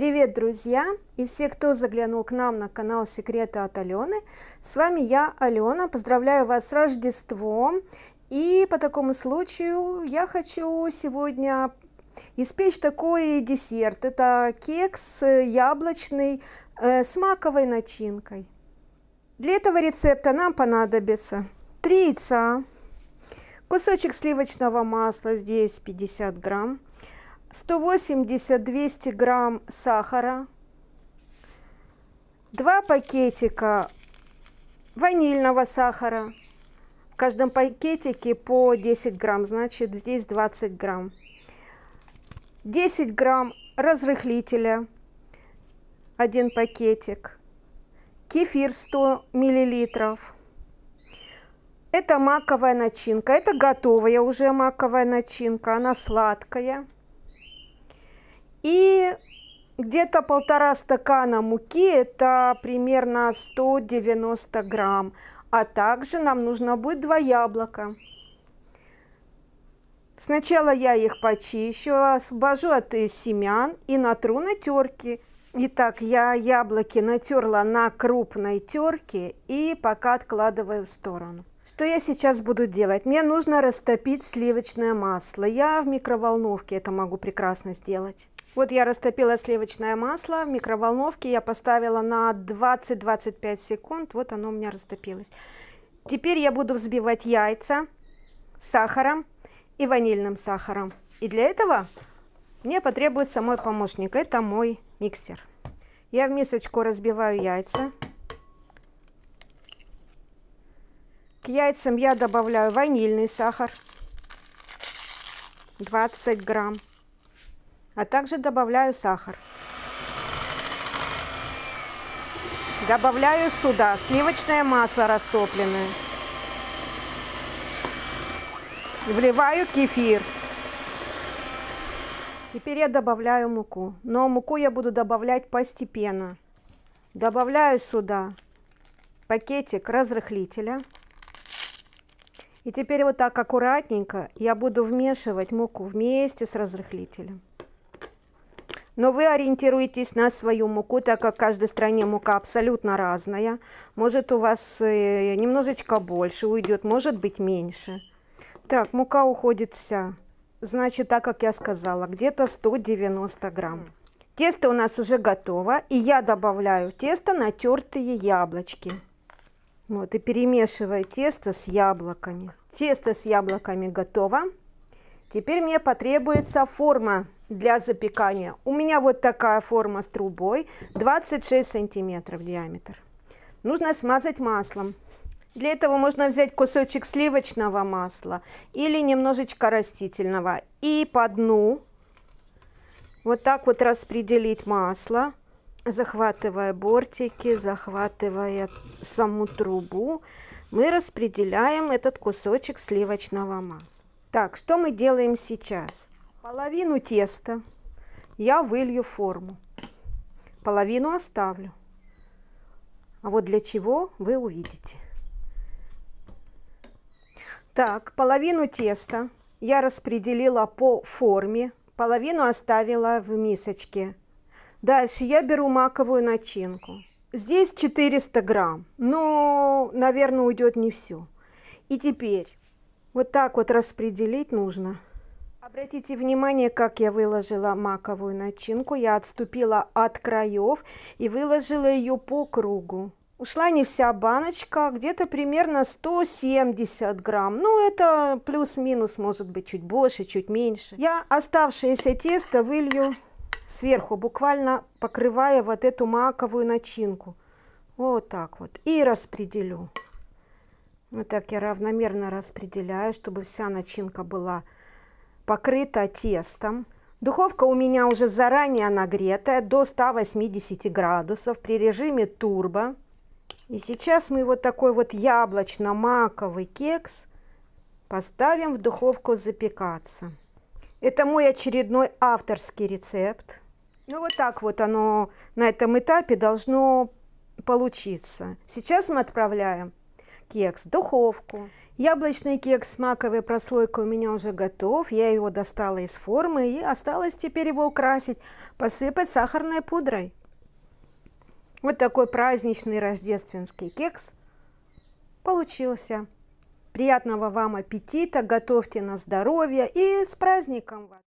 Привет, друзья! И все, кто заглянул к нам на канал Секреты от Алены. С вами я, Алена. Поздравляю вас с Рождеством. И по такому случаю я хочу сегодня испечь такой десерт. Это кекс яблочный э, с маковой начинкой. Для этого рецепта нам понадобится 3 яйца, кусочек сливочного масла, здесь 50 грамм, 180-200 грамм сахара, 2 пакетика ванильного сахара, в каждом пакетике по 10 грамм, значит здесь 20 грамм, 10 грамм разрыхлителя, один пакетик, кефир 100 миллилитров, это маковая начинка, это готовая уже маковая начинка, она сладкая и где-то полтора стакана муки, это примерно 190 грамм. А также нам нужно будет два яблока. Сначала я их почищу, освобожу от семян и натру на терке. Итак, я яблоки натерла на крупной терке и пока откладываю в сторону. Что я сейчас буду делать? Мне нужно растопить сливочное масло. Я в микроволновке это могу прекрасно сделать. Вот я растопила сливочное масло в микроволновке, я поставила на 20-25 секунд, вот оно у меня растопилось. Теперь я буду взбивать яйца с сахаром и ванильным сахаром. И для этого мне потребуется мой помощник, это мой миксер. Я в мисочку разбиваю яйца. К яйцам я добавляю ванильный сахар, 20 грамм а также добавляю сахар. Добавляю сюда сливочное масло растопленное. Вливаю кефир. Теперь я добавляю муку. Но муку я буду добавлять постепенно. Добавляю сюда пакетик разрыхлителя. И теперь вот так аккуратненько я буду вмешивать муку вместе с разрыхлителем. Но вы ориентируетесь на свою муку, так как в каждой стране мука абсолютно разная. Может у вас э, немножечко больше уйдет, может быть меньше. Так, мука уходит вся. Значит, так как я сказала, где-то 190 грамм. Тесто у нас уже готово. И я добавляю в тесто натертые яблочки. Вот, и перемешиваю тесто с яблоками. Тесто с яблоками готово. Теперь мне потребуется форма для запекания. У меня вот такая форма с трубой, 26 сантиметров диаметр. Нужно смазать маслом. Для этого можно взять кусочек сливочного масла или немножечко растительного. И по дну вот так вот распределить масло, захватывая бортики, захватывая саму трубу. Мы распределяем этот кусочек сливочного масла. Так, что мы делаем сейчас? Половину теста я вылью в форму, половину оставлю. А вот для чего вы увидите. Так, половину теста я распределила по форме, половину оставила в мисочке. Дальше я беру маковую начинку. Здесь 400 грамм, но, наверное, уйдет не все. И теперь вот так вот распределить нужно – Обратите внимание, как я выложила маковую начинку. Я отступила от краев и выложила ее по кругу. Ушла не вся баночка, где-то примерно 170 грамм. Ну, это плюс-минус, может быть, чуть больше, чуть меньше. Я оставшееся тесто вылью сверху, буквально покрывая вот эту маковую начинку. Вот так вот. И распределю. Вот так я равномерно распределяю, чтобы вся начинка была покрыта тестом. Духовка у меня уже заранее нагретая до 180 градусов при режиме турбо. И сейчас мы вот такой вот яблочно-маковый кекс поставим в духовку запекаться. Это мой очередной авторский рецепт. Ну вот так вот оно на этом этапе должно получиться. Сейчас мы отправляем кекс в духовку. Яблочный кекс с маковой прослойкой у меня уже готов. Я его достала из формы и осталось теперь его украсить, посыпать сахарной пудрой. Вот такой праздничный рождественский кекс получился. Приятного вам аппетита, готовьте на здоровье и с праздником вас!